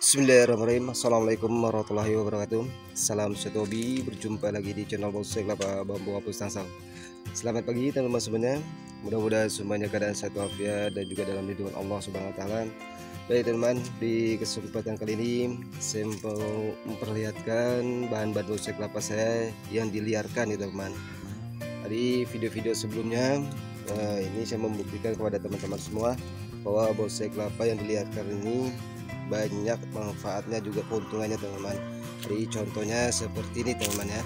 Bismillahirrahmanirrahim. Assalamualaikum warahmatullahi wabarakatuh. Salam setobi Berjumpa lagi di channel Bosek Lapa Bambu Hapus Tangsang Selamat pagi teman-teman semuanya. Mudah-mudahan semuanya keadaan sehat walafiat Dan juga dalam lindungan Allah subhanahu wa ta'ala. Baik teman-teman Di kesempatan kali ini Saya mau memperlihatkan Bahan-bahan bosek kelapa saya Yang diliarkan ya teman-teman. Di video-video sebelumnya Nah, ini saya membuktikan kepada teman-teman semua bahwa bosek kelapa yang diliarkan ini banyak manfaatnya juga keuntungannya teman-teman. Jadi contohnya seperti ini teman-teman ya.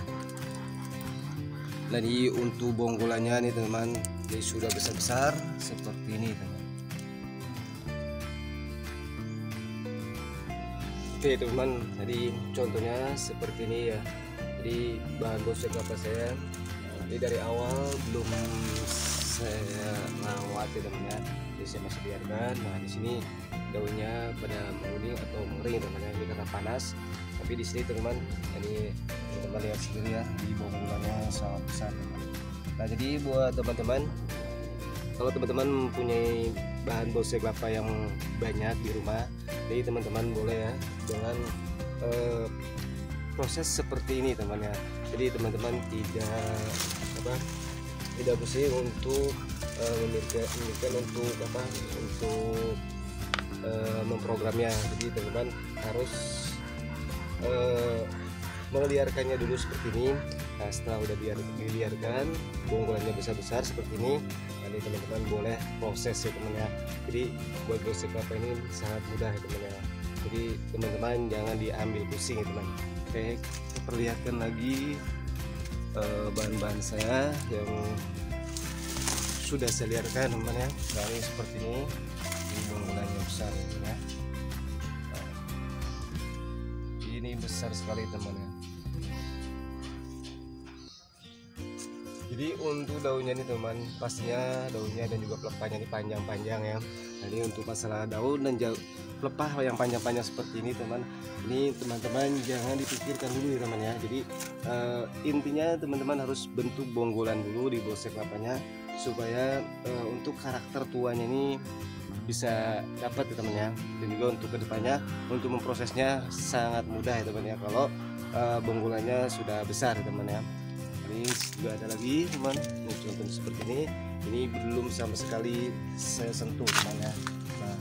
Jadi untuk bonggolannya nih teman-teman jadi sudah besar-besar seperti ini teman oke teman-teman jadi contohnya seperti ini ya. Jadi bahan bosek kelapa saya? Jadi dari awal belum saya rawat ya teman ya. Jadi saya masih biarkan. Nah di sini daunnya pada mengering teman-teman ini karena panas. Tapi di sini teman ini teman-teman lihat sendiri ya di bonggolannya sangat besar teman nah jadi buat teman-teman kalau teman-teman mempunyai bahan bonsai kelapa yang banyak di rumah jadi teman-teman boleh ya dengan eh, proses seperti ini teman ya. Jadi teman-teman tidak apa tidak pusing untuk uh, memikirkan untuk apa untuk uh, memprogramnya jadi teman-teman harus uh, meliarkannya dulu seperti ini. Nah setelah udah biar diliarkan bonggolannya besar-besar seperti ini nanti teman-teman boleh proses ya teman ya. Jadi buat gosip apa ini sangat mudah ya teman ya. Jadi teman-teman jangan diambil pusing ya teman. Oke perlihatkan lagi bahan-bahan uh, saya yang sudah saya liarkan teman ya. Dari seperti ini bonggolannya besar ya. Ini besar sekali teman ya jadi untuk daunnya nih teman pastinya daunnya dan juga pelepahnya ini panjang-panjang ya. Jadi untuk masalah daun dan pelepah yang panjang-panjang seperti ini teman. Ini teman-teman jangan dipikirkan dulu ya teman ya. Jadi uh, intinya teman-teman harus bentuk bonggolan dulu di bosek kelapanya supaya uh, untuk karakter tuanya ini bisa dapat ya teman ya. Dan juga untuk ke depannya untuk memprosesnya sangat mudah ya teman ya. Kalau uh, bonggolannya sudah besar ya teman ya. Ini juga ada lagi teman. Ini contoh seperti ini. Ini belum sama sekali saya sentuh teman ya. Nah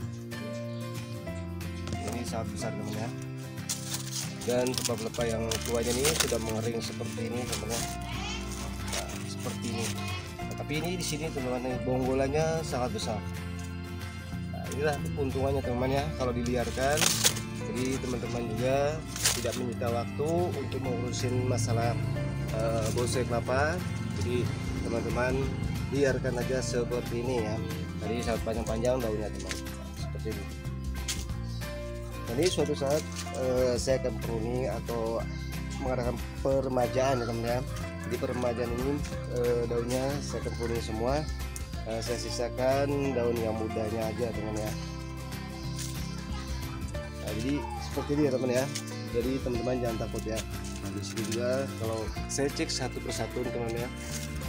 ini sangat besar teman ya. Dan pelepah-pelepah yang tuanya ini sudah mengering seperti ini teman ya. Nah, seperti ini. Nah, tapi ini di sini teman-teman bonggolannya sangat besar inilah keuntungannya teman ya. Kalau diliarkan jadi teman-teman juga tidak menyita waktu untuk mengurusin masalah uh, bonsai kelapa jadi teman-teman biarkan aja seperti ini ya. Jadi sangat panjang-panjang daunnya teman seperti ini. Jadi suatu saat uh, saya akan pruning atau mengadakan permajaan ya teman ya. Jadi permajaan ini uh, daunnya saya akan pruning semua uh, saya sisakan daun yang mudanya aja teman ya. Nah, jadi seperti ini ya teman ya. Jadi teman-teman jangan takut ya. Nah di sini juga kalau saya cek satu persatu teman ya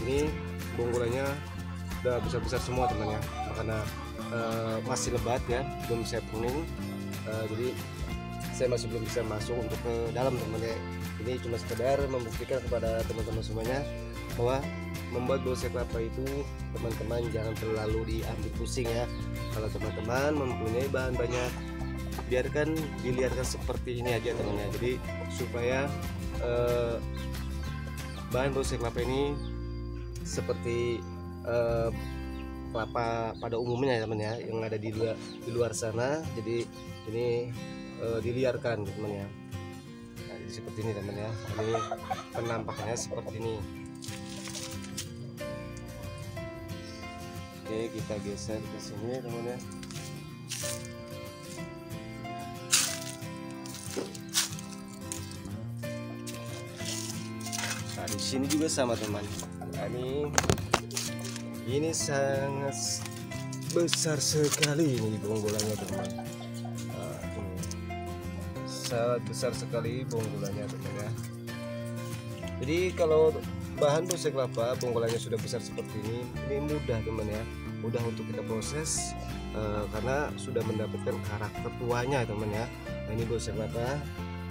ini bonggolannya udah besar-besar semua teman ya. Karena uh, masih lebat ya belum saya pruning. Uh, jadi saya masih belum bisa masuk untuk ke dalam teman ya. Ini cuma sekedar membuktikan kepada teman-teman semuanya bahwa membuat bonsai kelapa itu teman-teman jangan terlalu diambil pusing ya. Kalau teman-teman mempunyai bahan banyak biarkan diliarkan seperti ini aja teman-teman jadi supaya eh, bahan bonsai kelapa ini seperti eh, kelapa pada umumnya ya teman ya yang ada di luar di luar sana. Jadi ini eh, diliarkan teman ya. Nah, seperti ini teman ya. Ini penampakannya seperti ini oke kita geser ke sini teman ya. Nah di sini juga sama teman. Nah, ini ini sangat besar sekali ini bonggolannya teman. Nah, ini. sangat besar sekali bonggolannya teman ya. Jadi kalau bahan bonsai kelapa bonggolannya sudah besar seperti ini. Ini mudah teman ya. Mudah untuk kita proses uh, karena sudah mendapatkan karakter tuanya ya teman ya. Nah ini bonsai kelapa.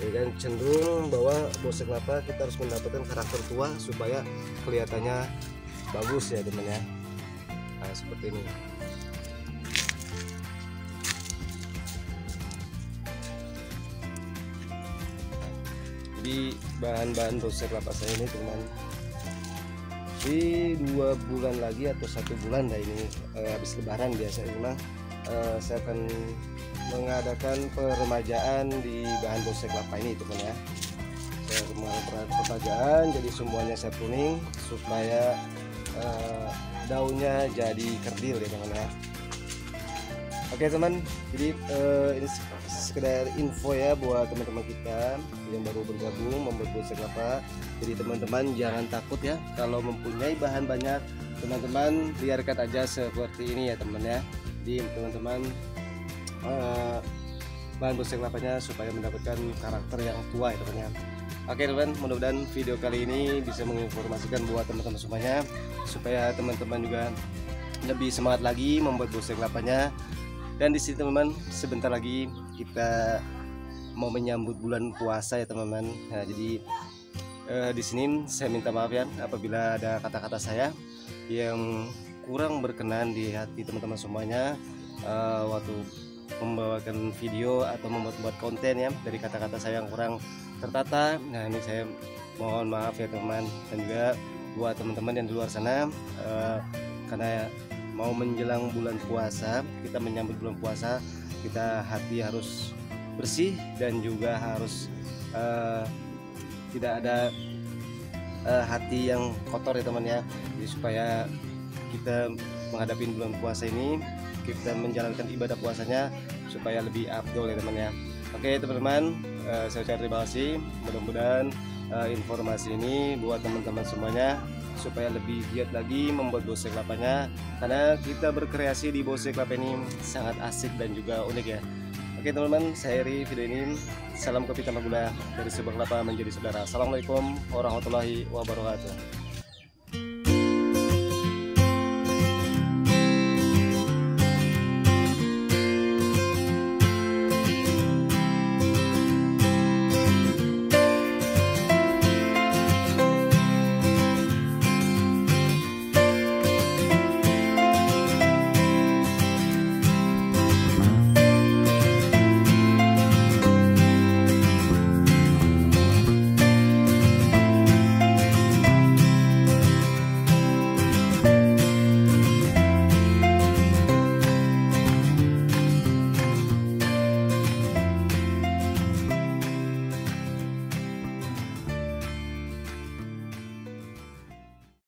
Ya kan cenderung bahwa bonsai kelapa kita harus mendapatkan karakter tua supaya kelihatannya bagus ya teman ya. Nah, seperti ini. Jadi bahan-bahan bonsai kelapa saya ini teman di dua bulan lagi atau satu bulan dah ini eh, habis lebaran biasa memang eh, saya akan mengadakan peremajaan di bahan bonsai kelapa ini teman ya. Saya mengadakan peremajaan jadi semuanya saya pruning supaya eh, daunnya jadi kerdil ya teman ya. Oke teman. Jadi ini sekedar info ya buat teman-teman kita yang baru bergabung membuat bonsai kelapa jadi teman-teman jangan takut ya kalau mempunyai bahan banyak. Teman-teman biarkan aja seperti ini ya teman ya. Jadi teman-teman uh, bahan bonsai kelapanya supaya mendapatkan karakter yang tua ya teman ya. Oke teman, mudah-mudahan video kali ini bisa menginformasikan buat teman-teman semuanya. Supaya teman-teman juga lebih semangat lagi membuat bonsai kelapanya. Dan di sini teman-teman, sebentar lagi kita mau menyambut bulan puasa ya teman-teman. Nah, jadi eh, di sini saya minta maaf ya apabila ada kata-kata saya yang kurang berkenan di hati teman-teman semuanya eh, waktu membawakan video atau membuat-buat konten ya dari kata-kata saya yang kurang tertata nah ini saya mohon maaf ya teman dan juga buat teman-teman yang di luar sana uh, karena mau menjelang bulan puasa kita menyambut bulan puasa kita hati harus bersih dan juga harus uh, tidak ada uh, hati yang kotor ya teman ya. Jadi supaya kita menghadapi bulan puasa ini kita menjalankan ibadah puasanya supaya lebih afdol ya teman ya. Oke teman-teman uh, saya ucapkan terima kasih. Mudah-mudahan uh, informasi ini buat teman-teman semuanya supaya lebih giat lagi membuat bose kelapanya karena kita berkreasi di bose kelapa ini sangat asik dan juga unik ya. Oke teman-teman saya Eri video ini salam kopi tanpa gula dari sebuah kelapa menjadi saudara. Assalamualaikum warahmatullahi wabarakatuh